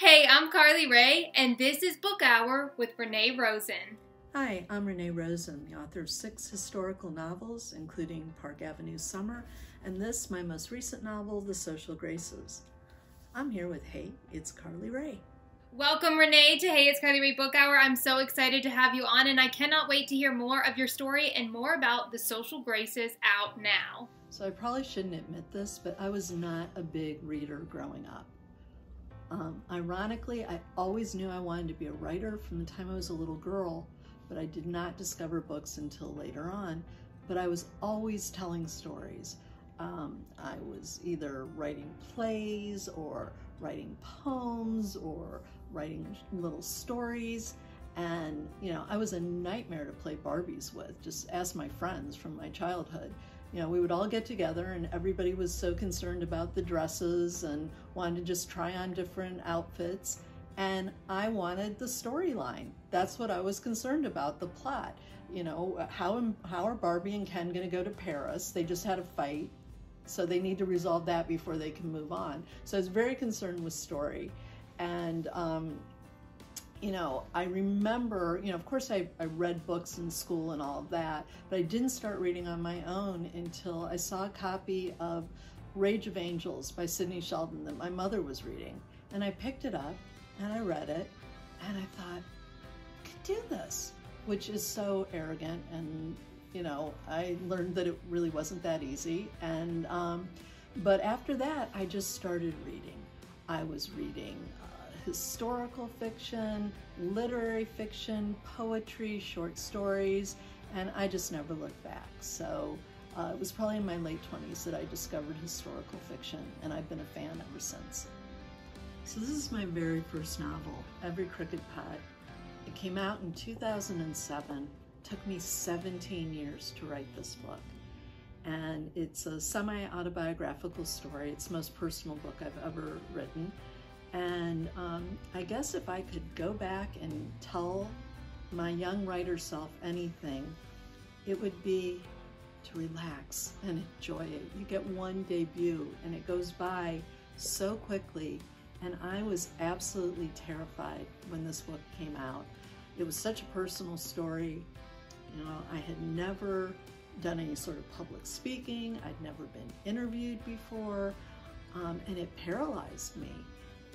Hey, I'm Carly Rae, and this is Book Hour with Renee Rosen. Hi, I'm Renee Rosen, the author of six historical novels, including Park Avenue Summer, and this, my most recent novel, The Social Graces. I'm here with Hey, it's Carly Rae. Welcome, Renee, to Hey, it's Carly Rae Book Hour. I'm so excited to have you on, and I cannot wait to hear more of your story and more about The Social Graces out now. So, I probably shouldn't admit this, but I was not a big reader growing up. Um, ironically, I always knew I wanted to be a writer from the time I was a little girl, but I did not discover books until later on. But I was always telling stories. Um, I was either writing plays or writing poems or writing little stories. And, you know, I was a nightmare to play Barbies with. Just ask my friends from my childhood you know, we would all get together and everybody was so concerned about the dresses and wanted to just try on different outfits. And I wanted the storyline. That's what I was concerned about, the plot. You know, how, how are Barbie and Ken going to go to Paris? They just had a fight. So they need to resolve that before they can move on. So I was very concerned with story. And um, you know, I remember, you know, of course I, I read books in school and all of that, but I didn't start reading on my own until I saw a copy of Rage of Angels by Sidney Sheldon that my mother was reading. And I picked it up and I read it and I thought, I could do this, which is so arrogant. And, you know, I learned that it really wasn't that easy. And, um, but after that, I just started reading. I was reading historical fiction, literary fiction, poetry, short stories, and I just never looked back. So uh, it was probably in my late 20s that I discovered historical fiction, and I've been a fan ever since. So this is my very first novel, Every Crooked Pot. It came out in 2007. took me 17 years to write this book. And it's a semi-autobiographical story. It's the most personal book I've ever written. And um, I guess if I could go back and tell my young writer self anything, it would be to relax and enjoy it. You get one debut and it goes by so quickly. And I was absolutely terrified when this book came out. It was such a personal story. You know, I had never done any sort of public speaking. I'd never been interviewed before. Um, and it paralyzed me.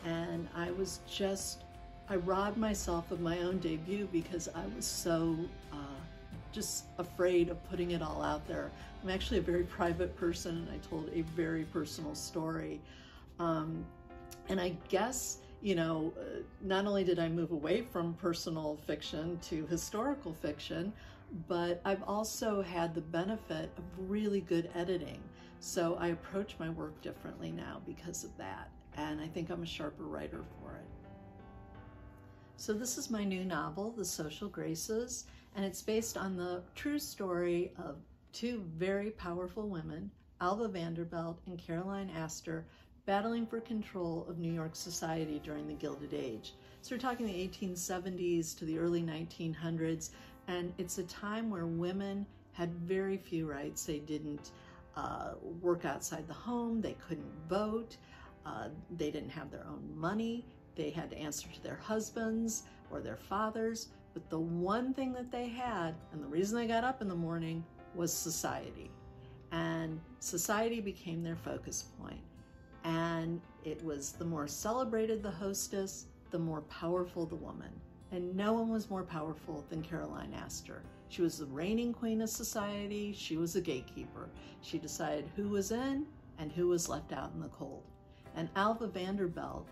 And I was just, I robbed myself of my own debut because I was so uh, just afraid of putting it all out there. I'm actually a very private person and I told a very personal story. Um, and I guess, you know, uh, not only did I move away from personal fiction to historical fiction, but I've also had the benefit of really good editing. So I approach my work differently now because of that and I think I'm a sharper writer for it. So this is my new novel, The Social Graces, and it's based on the true story of two very powerful women, Alva Vanderbilt and Caroline Astor, battling for control of New York society during the Gilded Age. So we're talking the 1870s to the early 1900s, and it's a time where women had very few rights. They didn't uh, work outside the home, they couldn't vote, uh, they didn't have their own money. They had to answer to their husbands or their fathers. But the one thing that they had, and the reason they got up in the morning, was society. And society became their focus point. And it was the more celebrated the hostess, the more powerful the woman. And no one was more powerful than Caroline Astor. She was the reigning queen of society. She was a gatekeeper. She decided who was in and who was left out in the cold. And Alva Vanderbilt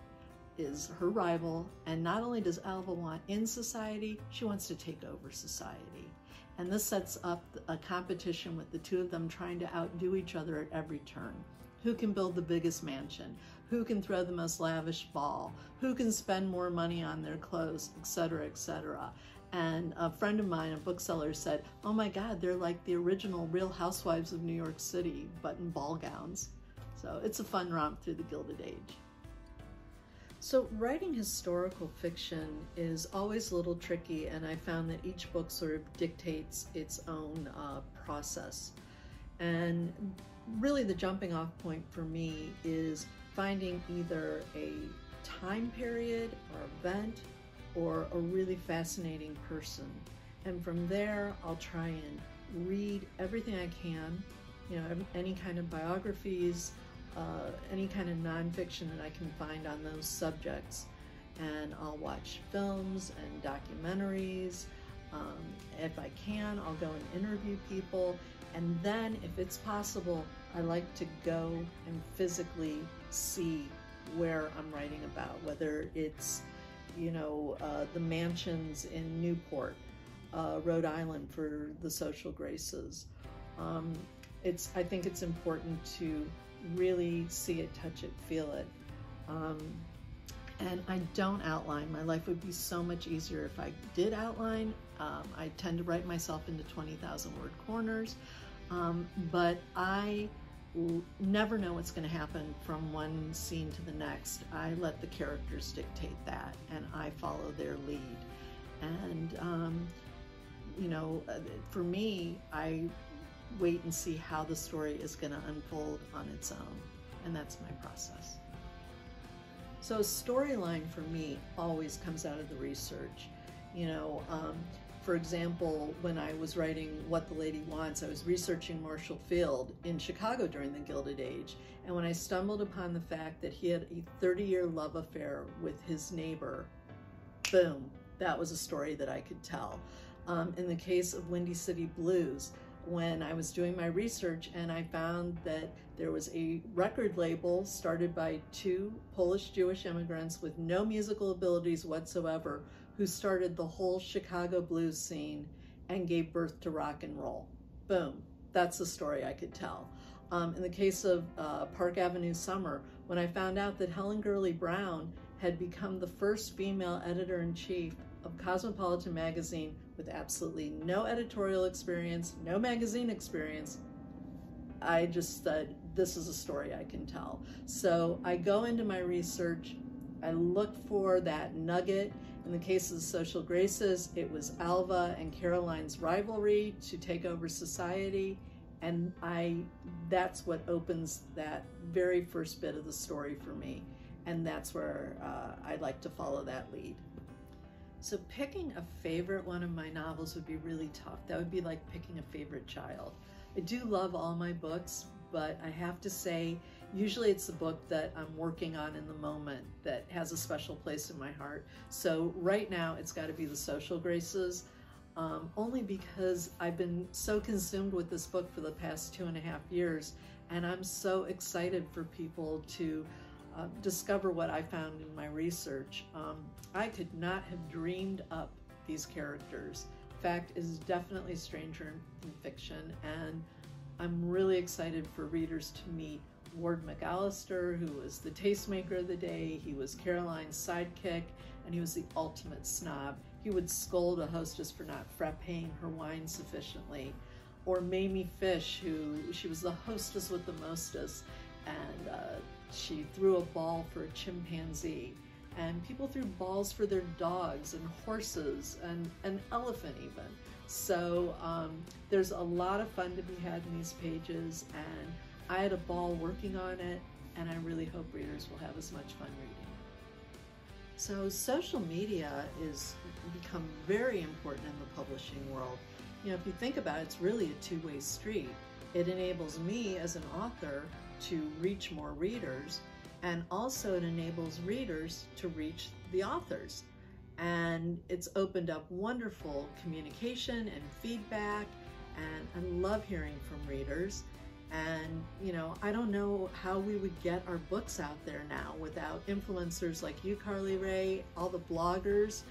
is her rival. And not only does Alva want in society, she wants to take over society. And this sets up a competition with the two of them trying to outdo each other at every turn. Who can build the biggest mansion? Who can throw the most lavish ball? Who can spend more money on their clothes, etc., etc. And a friend of mine, a bookseller, said, Oh my God, they're like the original Real Housewives of New York City, but in ball gowns. So it's a fun romp through the Gilded Age. So writing historical fiction is always a little tricky and I found that each book sort of dictates its own uh, process. And really the jumping off point for me is finding either a time period or event or a really fascinating person. And from there, I'll try and read everything I can, you know, any kind of biographies, uh, any kind of nonfiction that I can find on those subjects. And I'll watch films and documentaries. Um, if I can, I'll go and interview people. And then, if it's possible, I like to go and physically see where I'm writing about, whether it's, you know, uh, the mansions in Newport, uh, Rhode Island for the social graces. Um, it's, I think it's important to really see it, touch it, feel it. Um, and I don't outline. My life would be so much easier if I did outline. Um, I tend to write myself into 20,000 word corners, um, but I never know what's going to happen from one scene to the next. I let the characters dictate that and I follow their lead. And, um, you know, uh, for me, I wait and see how the story is going to unfold on its own. And that's my process. So storyline for me always comes out of the research. You know, um, for example, when I was writing What the Lady Wants, I was researching Marshall Field in Chicago during the Gilded Age. And when I stumbled upon the fact that he had a 30 year love affair with his neighbor, boom, that was a story that I could tell. Um, in the case of Windy City Blues, when I was doing my research and I found that there was a record label started by two Polish Jewish immigrants with no musical abilities whatsoever who started the whole Chicago blues scene and gave birth to rock and roll. Boom, that's the story I could tell. Um, in the case of uh, Park Avenue Summer, when I found out that Helen Gurley Brown had become the first female editor in chief of Cosmopolitan magazine with absolutely no editorial experience, no magazine experience, I just said, this is a story I can tell. So I go into my research, I look for that nugget. In the case of the social graces, it was Alva and Caroline's rivalry to take over society. And I, that's what opens that very first bit of the story for me. And that's where uh, I'd like to follow that lead. So picking a favorite one of my novels would be really tough. That would be like picking a favorite child. I do love all my books, but I have to say, usually it's the book that I'm working on in the moment that has a special place in my heart. So right now it's got to be The Social Graces, um, only because I've been so consumed with this book for the past two and a half years, and I'm so excited for people to uh, discover what I found in my research. Um, I could not have dreamed up these characters. Fact is definitely stranger than fiction, and I'm really excited for readers to meet Ward McAllister, who was the tastemaker of the day. He was Caroline's sidekick, and he was the ultimate snob. He would scold a hostess for not frapping her wine sufficiently. Or Mamie Fish, who she was the hostess with the mostest, and uh, she threw a ball for a chimpanzee, and people threw balls for their dogs and horses and an elephant even. So um, there's a lot of fun to be had in these pages, and I had a ball working on it, and I really hope readers will have as much fun reading it. So social media is become very important in the publishing world. You know, if you think about it, it's really a two-way street. It enables me as an author to reach more readers, and also it enables readers to reach the authors. And it's opened up wonderful communication and feedback, and I love hearing from readers. And, you know, I don't know how we would get our books out there now without influencers like you, Carly Rae, all the bloggers.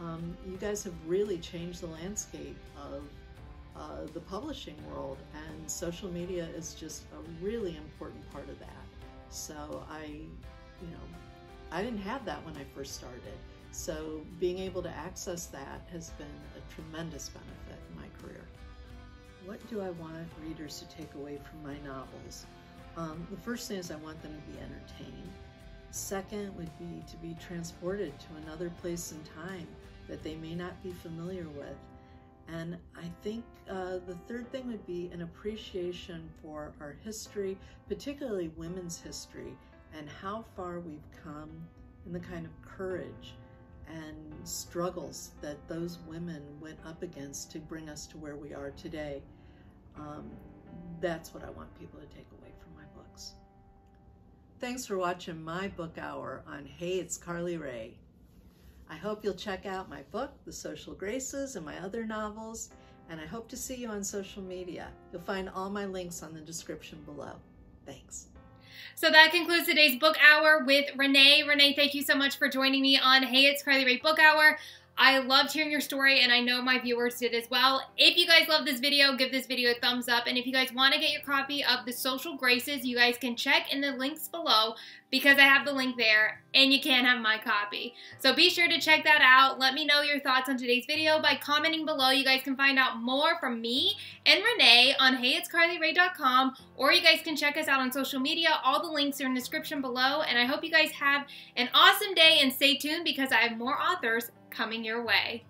Um, you guys have really changed the landscape of uh, the publishing world, and social media is just a really important part of that. So I, you know, I didn't have that when I first started. So being able to access that has been a tremendous benefit in my career. What do I want readers to take away from my novels? Um, the first thing is I want them to be entertained. Second would be to be transported to another place and time that they may not be familiar with and I think uh, the third thing would be an appreciation for our history, particularly women's history, and how far we've come and the kind of courage and struggles that those women went up against to bring us to where we are today. Um, that's what I want people to take away from my books. Thanks for watching my book hour on Hey, It's Carly Rae. I hope you'll check out my book, The Social Graces, and my other novels, and I hope to see you on social media. You'll find all my links on the description below. Thanks. So that concludes today's book hour with Renee. Renee, thank you so much for joining me on Hey, It's Carly Rae Book Hour. I loved hearing your story, and I know my viewers did as well. If you guys love this video, give this video a thumbs up. And if you guys want to get your copy of The Social Graces, you guys can check in the links below because I have the link there, and you can have my copy. So be sure to check that out. Let me know your thoughts on today's video by commenting below. You guys can find out more from me and Renee on heyitscarlyrae.com, or you guys can check us out on social media. All the links are in the description below, and I hope you guys have an awesome day, and stay tuned because I have more authors coming your way.